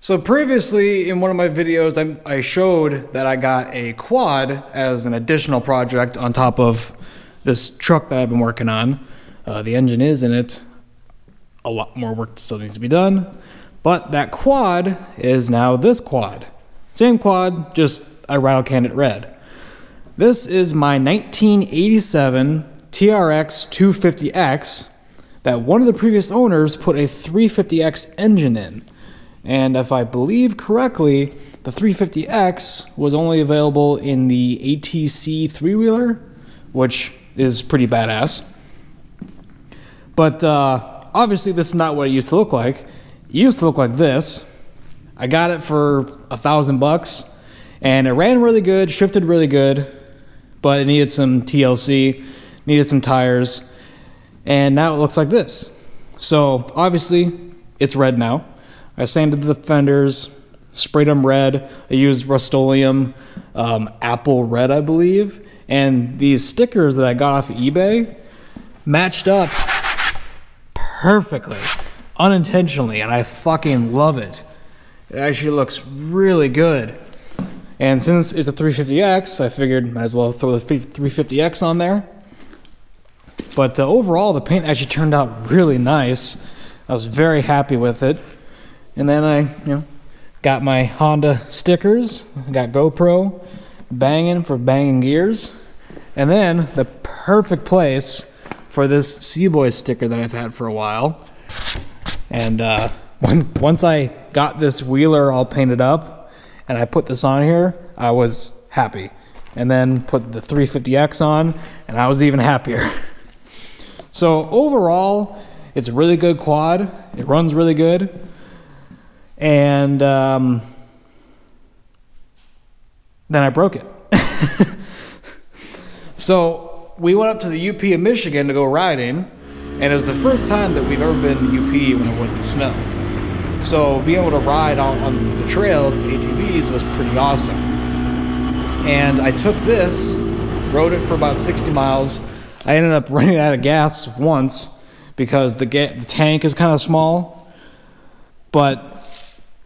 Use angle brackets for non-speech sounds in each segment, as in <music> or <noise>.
So previously in one of my videos, I, I showed that I got a quad as an additional project on top of this truck that I've been working on. Uh, the engine is in it. A lot more work still needs to be done. But that quad is now this quad. Same quad, just I rattle canned it red. This is my 1987 TRX 250X that one of the previous owners put a 350X engine in. And if I believe correctly, the 350X was only available in the ATC three wheeler, which is pretty badass. But uh, obviously, this is not what it used to look like. It used to look like this. I got it for a thousand bucks, and it ran really good, shifted really good, but it needed some TLC, needed some tires, and now it looks like this. So obviously, it's red now. I sanded the fenders, sprayed them red. I used Rust-Oleum um, Apple Red, I believe. And these stickers that I got off of eBay matched up perfectly, unintentionally, and I fucking love it. It actually looks really good. And since it's a 350X, I figured might as well throw the 350X on there. But uh, overall, the paint actually turned out really nice. I was very happy with it. And then I, you know, got my Honda stickers, got GoPro, banging for banging gears, and then the perfect place for this Seaboy sticker that I've had for a while. And uh, when, once I got this wheeler all painted up and I put this on here, I was happy. And then put the 350X on, and I was even happier. <laughs> so overall, it's a really good quad. It runs really good. And um, then I broke it. <laughs> so we went up to the UP in Michigan to go riding, and it was the first time that we've ever been to UP when it wasn't snow. So being able to ride on, on the trails, the ATVs, was pretty awesome. And I took this, rode it for about 60 miles. I ended up <laughs> running out of gas once because the, ga- the tank is kind of small, but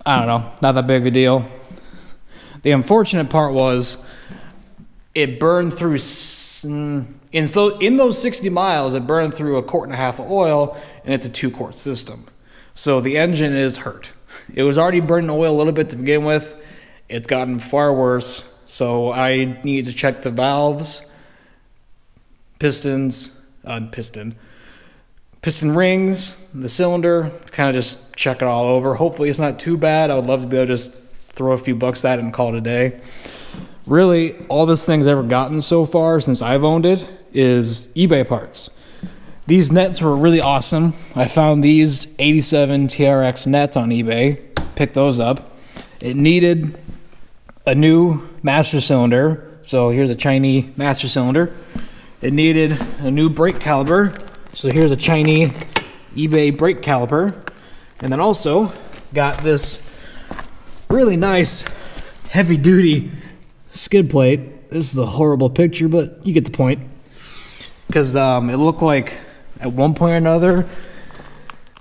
I don't know, not that big of a deal. The unfortunate part was it burned through in so in those 60 miles it burned through a quart and a half of oil and it's a two quart system. So the engine is hurt. It was already burning oil a little bit to begin with. It's gotten far worse. So I need to check the valves, pistons, uh, piston, piston rings, the cylinder, It's kind of just check it all over. Hopefully it's not too bad. I would love to be able to just throw a few bucks at it and call it a day. Really, all this thing's ever gotten so far since I've owned it is eBay parts. These nets were really awesome. I found these 87 TRX nets on eBay, picked those up. It needed a new master cylinder, so here's a Chinese master cylinder. It needed a new brake caliper, so here's a Chinese eBay brake caliper. And then also got this really nice heavy duty skid plate. This is a horrible picture, but you get the point. Because um, it looked like at one point or another,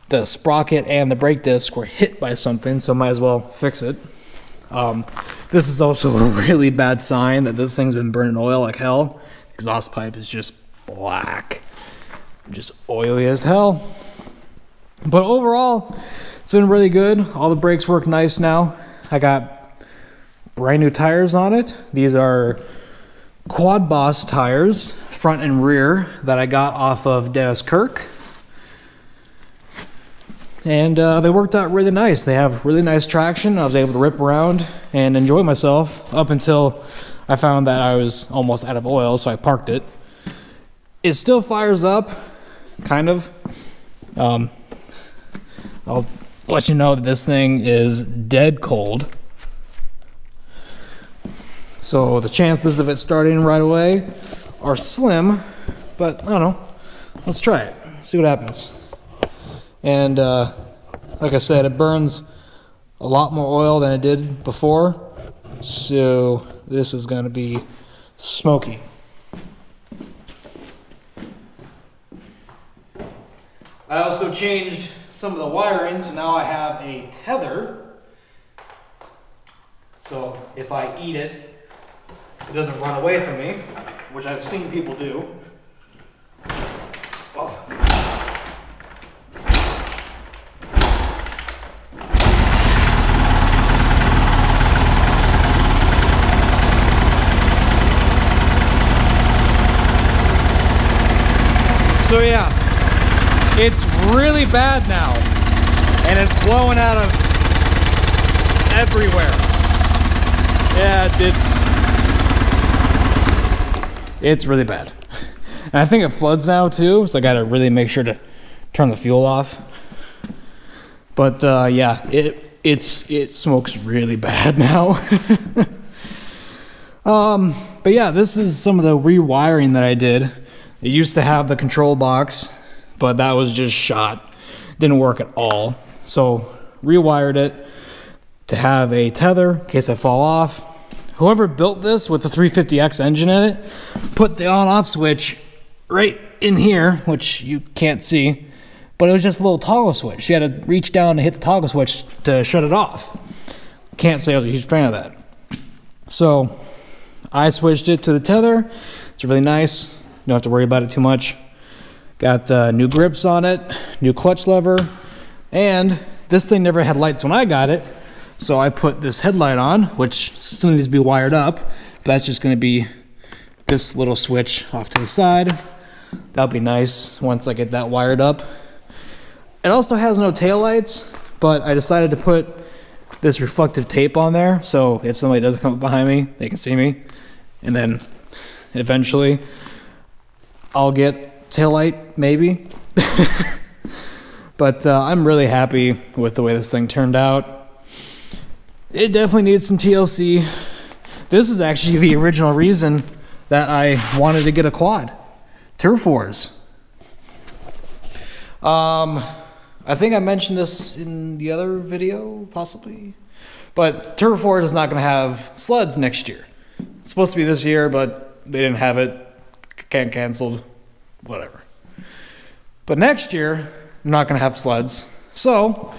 the sprocket and the brake disc were hit by something, so might as well fix it. Um, this is also <laughs> a really bad sign that this thing's been burning oil like hell. Exhaust pipe is just black just oily as hell. But overall, it's been really good. All the brakes work nice now. I got brand new tires on it. These are Quad Boss tires, front and rear, that I got off of Dennis Kirk. And uh, they worked out really nice. They have really nice traction. I was able to rip around and enjoy myself up until I found that I was almost out of oil, so I parked it. It still fires up kind of. Um, I'll let you know that this thing is dead cold. So the chances of it starting right away are slim, but I don't know. Let's try it, see what happens. And uh, like I said, it burns a lot more oil than it did before, so this is going to be smoky. I also changed some of the wiring, so now I have a tether So if I eat it, it doesn't run away from me, which I've seen people do. Oh. So yeah, it's really bad now, and it's blowing out of everywhere. Yeah, it's it's really bad, <laughs> and I think it floods now too. So I got to really make sure to turn the fuel off. But uh, yeah, it it's it smokes really bad <laughs> now. <laughs> um, but yeah, this is some of the rewiring that I did. It used to have the control box, but that was just shot. Didn't work at all. So rewired it to have a tether in case I fall off. Whoever built this with the 350X engine in it put the on off switch right in here, which you can't see, but it was just a little toggle switch. You had to reach down to hit the toggle switch to shut it off. Can't say I was a huge fan of that. So I switched it to the tether. It's really nice. Don't have to worry about it too much. Got uh, new grips on it, new clutch lever, and this thing never had lights when I got it. So I put this headlight on, which still needs to be wired up. That's just going to be this little switch off to the side. That'll be nice once I get that wired up. It also has no tail lights, but I decided to put this reflective tape on there so if somebody does come up behind me, they can see me. And then eventually I'll get tail light, maybe. <laughs> but uh, I'm really happy with the way this thing turned out. It definitely needs some TLC. This is actually the original reason that I wanted to get a quad. Turf Wars. Um, I think I mentioned this in the other video, possibly. But Turf Wars is not going to have sleds next year. It's supposed to be this year, but they didn't have it. Can't canceled. Whatever. But next year, I'm not going to have sleds. So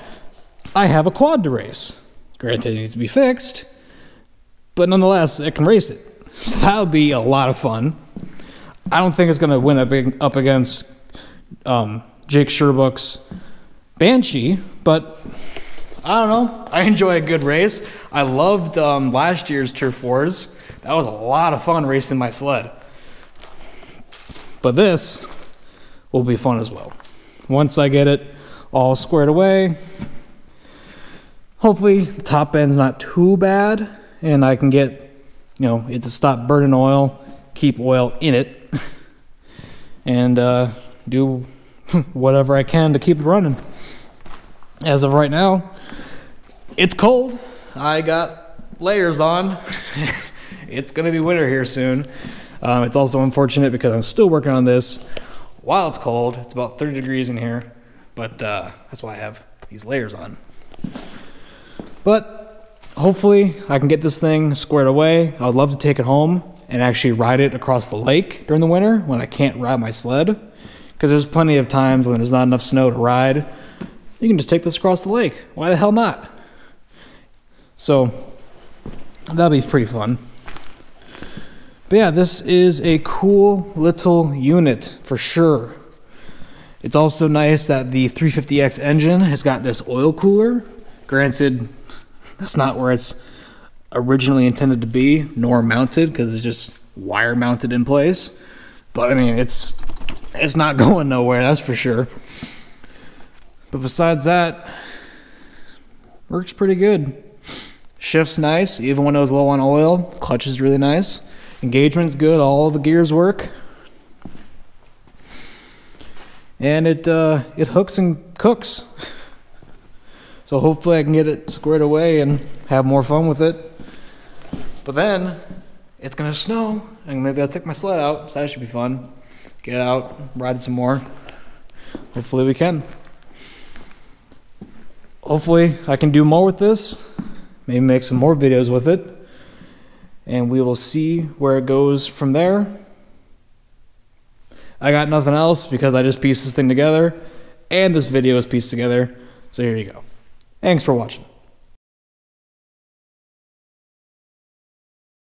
I have a quad to race. Granted, it needs to be fixed, but nonetheless, it can race it. <laughs> So that would be a lot of fun. I don't think it's going to win up, up against um, Jake Sherbook's Banshee, but I don't know. I enjoy a good race. I loved um, last year's Turf Wars. That was a lot of fun racing my sled. But this will be fun as well. Once I get it all squared away, hopefully the top end's not too bad and I can get, you know, it to stop burning oil, keep oil in it, <laughs> and uh, do <laughs> whatever I can to keep it running. As of right now, it's cold. I got layers on. <laughs> it's going to be winter here soon. Um, it's also unfortunate because I'm still working on this while it's cold. It's about 30 degrees in here, but uh, that's why I have these layers on. But hopefully, I can get this thing squared away. I would love to take it home and actually ride it across the lake during the winter when I can't ride my sled. Because there's plenty of times when there's not enough snow to ride. You can just take this across the lake. Why the hell not? So, that'll be pretty fun. But yeah, this is a cool little unit for sure. It's also nice that the 350X engine has got this oil cooler. Granted, that's not where it's originally intended to be, nor mounted, because it's just wire mounted in place. But I mean, it's it's not <laughs> going nowhere, that's for sure. But besides that, works pretty good. Shift's nice, even when it was low on oil. Clutch is really nice. Engagement's good. All the gears work. And it uh, it hooks and cooks. So hopefully I can get it squared away and have more fun with it. But then it's gonna snow, and maybe I'll take my sled out. So that should be fun. Get out, ride some more. Hopefully we can. Hopefully I can do more with this. Maybe make some more videos with it. And we will see where it goes from there. I got nothing else because I just pieced this thing together. And this video is pieced together. So here you go. Thanks for watching.